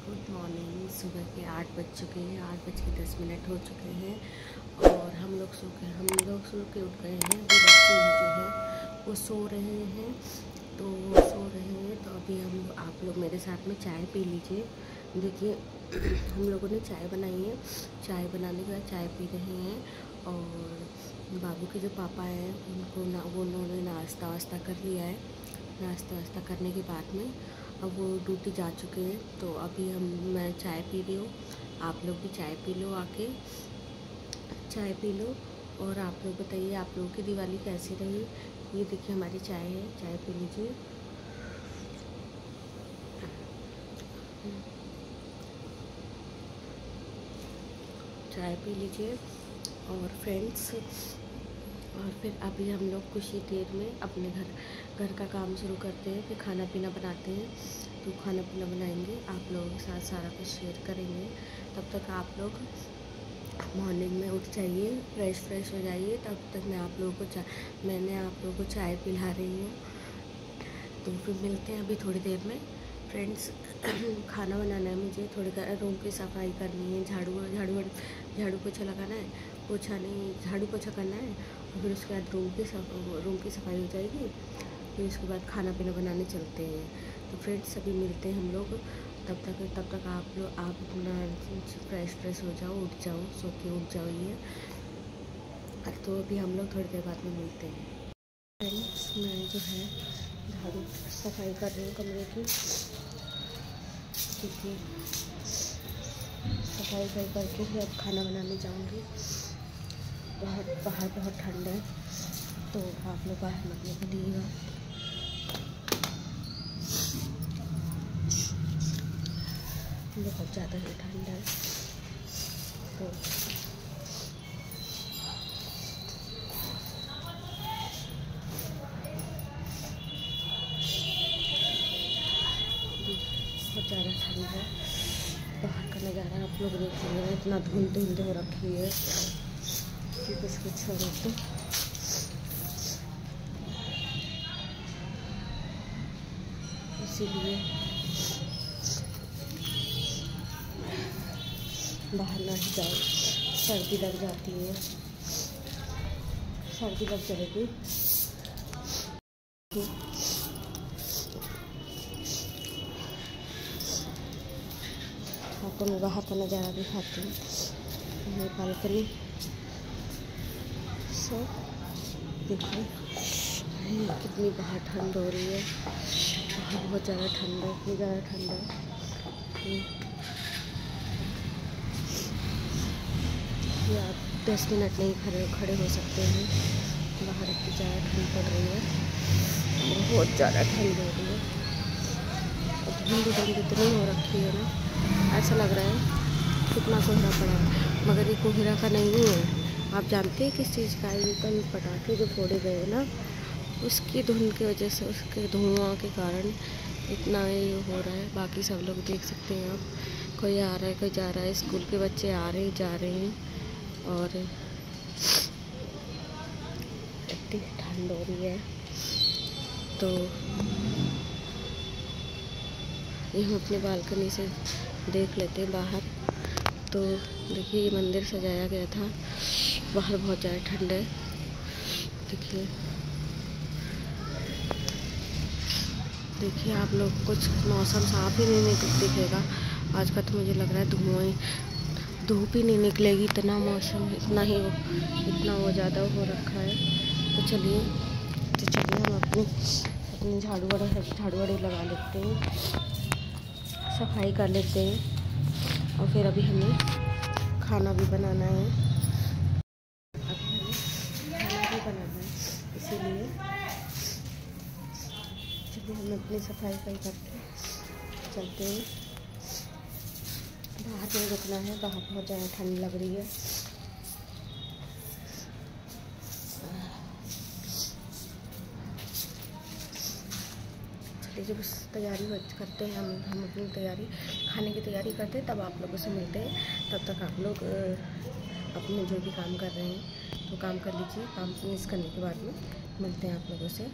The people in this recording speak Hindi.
गुड मॉर्निंग सुबह के आठ बज चुके हैं, आठ बज के दस मिनट हो चुके हैं और हम लोग सो के हम लोग सो के उठ गए हैं। अभी बच्चे जो है, वो सो रहे हैं। तो वो सो रहे हैं तो अभी हम आप लोग मेरे साथ में चाय पी लीजिए। देखिए, हम लोगों ने चाय बनाई है। चाय बनाने के बाद चाय पी रहे हैं और बाबू के जो पापा हैं, उनको ना, वो उन्होंने नाश्ता वास्ता कर लिया है। नाश्ता वास्ता करने के बाद में अब वो ड्यूटी जा चुके हैं तो अभी हम, मैं चाय पी रही हूँ। आप लोग भी चाय पी लो आके। चाय पी लो। और आप लोग बताइए, आप लोगों की दिवाली कैसी रही? ये देखिए, हमारी चाय है। चाय पी लीजिए। चाय पी लीजिए। और फ्रेंड्स और फिर अभी हम लोग कुछ ही देर में अपने घर घर का काम शुरू करते हैं, फिर खाना पीना बनाते हैं। तो खाना पीना बनाएँगे, आप लोगों के साथ सारा कुछ शेयर करेंगे। तब तक आप लोग मॉर्निंग में उठ जाइए फ्रेश फ्रेश हो जाइए। तब तक मैं आप लोगों को चाय मैंने आप लोगों को चाय पिला रही हूँ। तो फिर मिलते हैं अभी थोड़ी देर में। फ्रेंड्स खाना बनाना है मुझे, थोड़ी रूम की सफ़ाई करनी है, झाड़ू झाड़ू झाड़ू पोछा लगाना है, पोछा नहीं, झाड़ू पोछा करना है, और फिर उसके बाद रूम की रूम की सफ़ाई हो जाएगी, फिर उसके बाद खाना पीना बनाने चलते हैं। तो फ्रेंड्स अभी मिलते हैं हम लोग, तब तक तब तक आप लोग आप अपना फ्रेश फ्रेश हो जाओ, उठ जाओ, सो के उठ जाओ ये। तो अभी हम लोग थोड़ी देर बाद में मिलते हैं। फ्रेंड्स मैं जो है झाड़ू सफ़ाई कर रही हूँ कमरे की। क्योंकि सफ़ाई कर करके फिर अब खाना बनाने जाऊँगी। बहुत, बाहर बहुत ठंड है तो आप लोग बाहर मत निकलिएगा। बहुत ज़्यादा ही ठंड है तो बाहर का नज़ारा आप लोग देख रहे इतना धुंध धुंध हो रखी है। कि कुछ कुछ हो तो इसीलिए बाहर ना ही जाओ। सर्दी लग जाती है। सर्दी लग जाएगी। आपको मैं बाहर का नज़ारा दिखाती हूँ। ये बालकनी सो देखिए कितनी बाहर ठंड हो रही है। बाहर बहुत ज़्यादा ठंड है, इतनी ज़्यादा ठंड है। आप दस मिनट नहीं खड़े खड़े हो सकते हैं। बाहर इतनी ज़्यादा ठंड पड़ रही है। बहुत ज़्यादा ठंड हो रही है। धुंध धुंध इतनी हो रखी है ना। ऐसा लग रहा है कितना कोहरा पड़ा है। मगर ये कोहरा का नहीं है। आप जानते हैं किस चीज़ का ये कल पटाखे जो फोड़े गए ना, उसकी धुन की वजह से, उसके धुआँ के कारण इतना ये हो रहा है। बाकी सब लोग देख सकते हैं आप। कोई आ रहा है, कोई जा रहा है। स्कूल के बच्चे आ रहे हैं, जा रहे हैं। और इतनी ठंड हो रही है। तो ये हम अपने बालकनी से देख लेते हैं बाहर। तो देखिए, ये मंदिर सजाया गया था। बाहर बहुत ज़्यादा ठंड है। देखिए। देखिए, आप लोग कुछ मौसम साफ़ ही नहीं निकल दिखेगा। आज का तो मुझे लग रहा है धुआँ धूप ही नहीं निकलेगी। इतना मौसम इतना ही इतना वो ज़्यादा हो रखा है। तो चलिए तो चलिए हम अपनी अपनी झाड़ू वाड़े झाड़ू वाड़े लगा लेते हैं। सफ़ाई कर लेते हैं। और फिर अभी हमें खाना भी बनाना है। बनाना है, इसीलिए चलिए हम अपनी सफ़ाई वफाई करके चलते हैं। बाहर नहीं रुकना है। बाहर बहुत ज़्यादा ठंड लग रही है। जब तैयारी करते हैं हम हम अपनी तैयारी, खाने की तैयारी करते हैं, तब आप लोगों से मिलते हैं। तब तक आप लोग अपने जो भी काम कर रहे हैं तो काम कर लीजिए। काम फिनिश करने के बाद में मिलते हैं आप लोगों से।